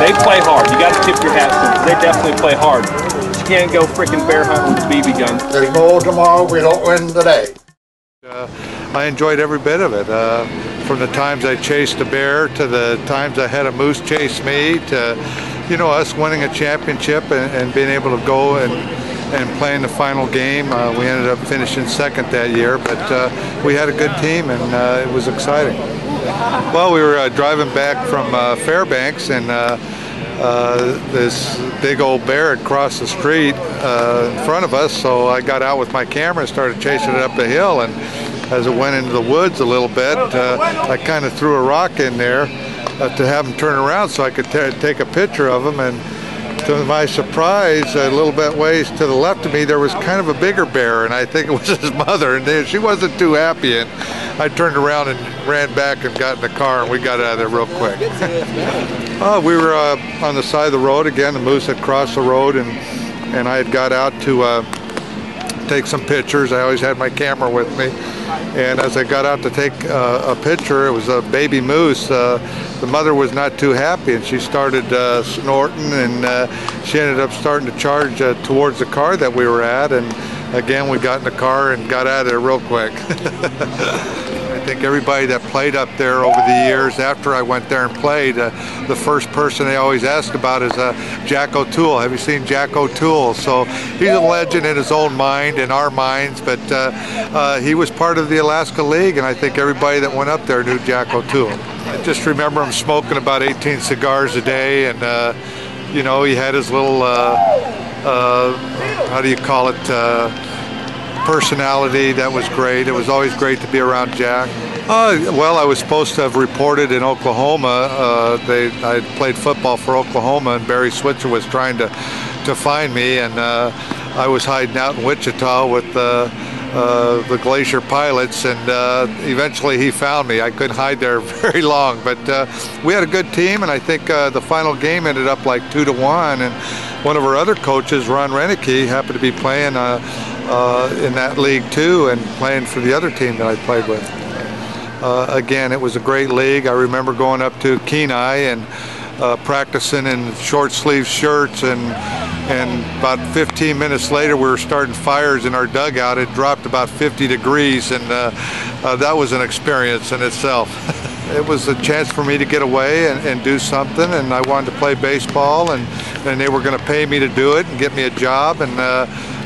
They play hard. You got to tip your hat to them. They definitely play hard. You can't go freaking bear hunting with BB guns. They go tomorrow, we don't win today. Uh, I enjoyed every bit of it. Uh, from the times I chased a bear to the times I had a moose chase me to, you know, us winning a championship and, and being able to go and and playing the final game. Uh, we ended up finishing second that year, but uh, we had a good team and uh, it was exciting. Well, we were uh, driving back from uh, Fairbanks and uh, this big old bear had crossed the street in front of us, so I got out with my camera and started chasing it up the hill. And as it went into the woods a little bit, I kind of threw a rock in there to have him turn around so I could take a picture of him. And to my surprise, a little bit ways to the left of me, there was kind of a bigger bear, and I think it was his mother, and she wasn't too happy. And I turned around and ran back and got in the car, and we got out of there real quick. uh, we were uh, on the side of the road again. The moose had crossed the road, and and I had got out to uh, take some pictures. I always had my camera with me, and as I got out to take uh, a picture, it was a baby moose. Uh, the mother was not too happy, and she started uh, snorting, and she ended up starting to charge towards the car that we were at, and again, we got in the car and got out of there real quick. I think everybody that played up there over the years after I went there and played, uh, the first person they always ask about is uh, Jack O'Toole. Have you seen Jack O'Toole? So he's a legend in his own mind, in our minds, but uh, uh he was part of the Alaska League, and I think everybody that went up there knew Jack O'Toole. I just remember him smoking about 18 cigars a day, and uh, you know, he had his little, uh, how do you call it, personality. That was great. It was always great to be around Jack. Uh, well, I was supposed to have reported in Oklahoma. Uh, they, I played football for Oklahoma, and Barry Switzer was trying to, to find me, and uh, I was hiding out in Wichita with uh, uh, the Glacier pilots, and uh, eventually he found me. I couldn't hide there very long, but we had a good team, and I think the final game ended up like two to one. And one of our other coaches, Ron Renicky, happened to be playing uh, in that league too and playing for the other team that I played with. Uh, again, it was a great league. I remember going up to Kenai and uh, practicing in short sleeve shirts and and about 15 minutes later we were starting fires in our dugout. It dropped about 50 degrees and uh, uh, that was an experience in itself. it was a chance for me to get away and, and, do something and I wanted to play baseball and, and they were going to pay me to do it and get me a job and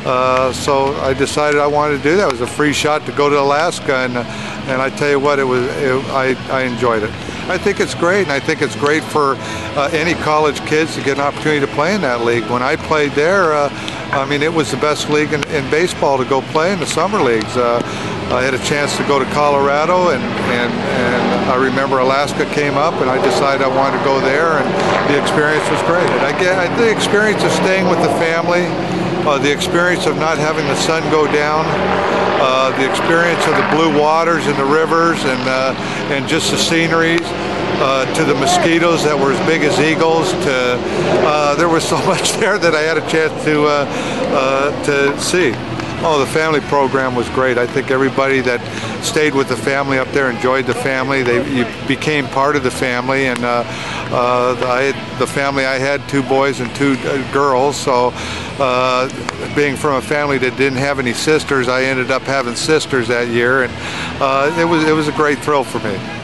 uh, so I decided I wanted to do that. It was a free shot to go to Alaska, and and I tell you what, it was it, I I enjoyed it. I think it's great, and I think it's great for uh, any college kids to get an opportunity to play in that league. When I played there, uh, I mean, it was the best league in, in, baseball to go play in the summer leagues. Uh, I had a chance to go to Colorado, and, and, and I remember Alaska came up, and I decided I wanted to go there, and the experience was great. And I get the experience of staying with the family uh, the experience of not having the sun go down, uh, the experience of the blue waters and the rivers and, uh, and just the sceneries. Uh, to the mosquitoes that were as big as eagles. To uh, there was so much there that I had a chance to uh, to see. Oh, the family program was great. I think everybody that stayed with the family up there enjoyed the family. They you became part of the family, and uh, uh, I the family I had two boys and two uh, girls. So, uh, being from a family that didn't have any sisters, I ended up having sisters that year, and uh, it was it was a great thrill for me.